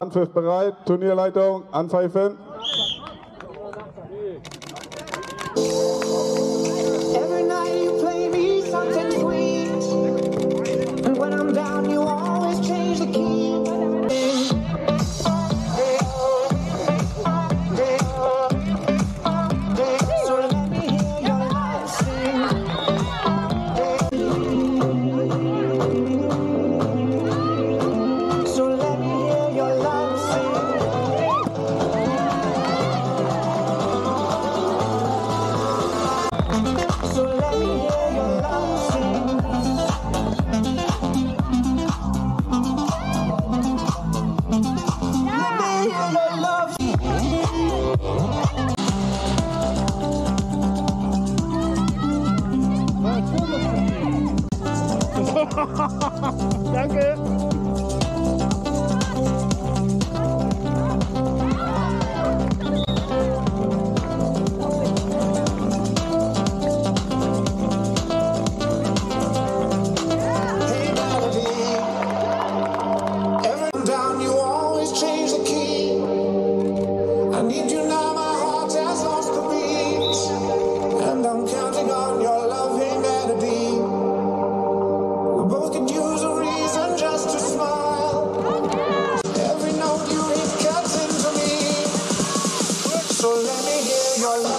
Anpfiff bereit, Turnierleitung, anpfeifen. Danke. So let me hear your